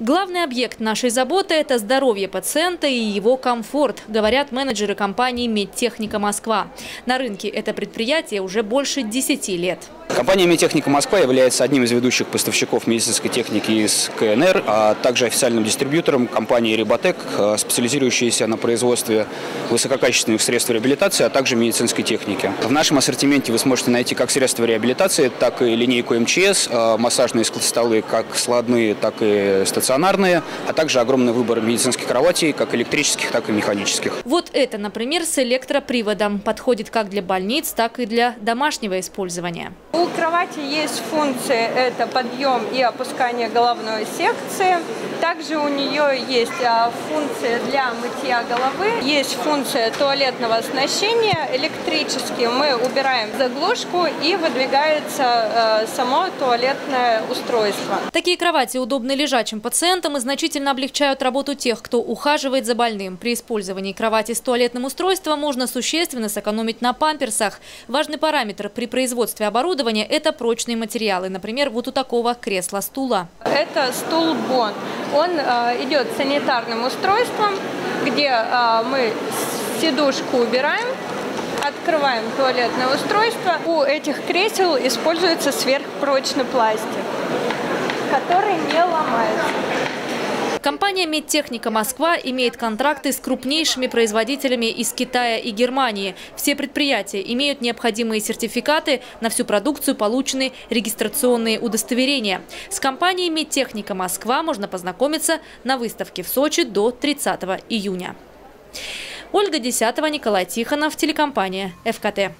Главный объект нашей заботы – это здоровье пациента и его комфорт, говорят менеджеры компании «Медтехника Москва». На рынке это предприятие уже больше 10 лет. Компания «Медтехника Москва» является одним из ведущих поставщиков медицинской техники из КНР, а также официальным дистрибьютором компании «Риботек», э, специализирующейся на производстве высококачественных средств реабилитации, а также медицинской техники. В нашем ассортименте вы сможете найти как средства реабилитации, так и линейку МЧС, э, массажные столы как складные, так и стационарные, а также огромный выбор медицинских кроватей, как электрических, так и механических. Вот это, например, с электроприводом. Подходит как для больниц, так и для домашнего использования. У кровати есть функции, это подъем и опускание головной секции. Также у нее есть а, функция для мытья головы, есть функция туалетного оснащения. Электрически мы убираем заглушку и выдвигается а, само туалетное устройство. Такие кровати удобны лежачим пациентам и значительно облегчают работу тех, кто ухаживает за больным. При использовании кровати с туалетным устройством можно существенно сэкономить на памперсах. Важный параметр при производстве оборудования оборудования – это прочные материалы. Например, вот у такого кресла-стула. Это стул Бон. Он э, идет санитарным устройством, где э, мы сидушку убираем, открываем туалетное устройство. У этих кресел используется сверхпрочный пластик, который не ломается. Компания «Медтехника Москва» имеет контракты с крупнейшими производителями из Китая и Германии. Все предприятия имеют необходимые сертификаты, на всю продукцию получены регистрационные удостоверения. С компанией «Медтехника Москва» можно познакомиться на выставке в Сочи до 30 июня. Ольга Десятова, Николай Тихонов, телекомпания «ФКТ».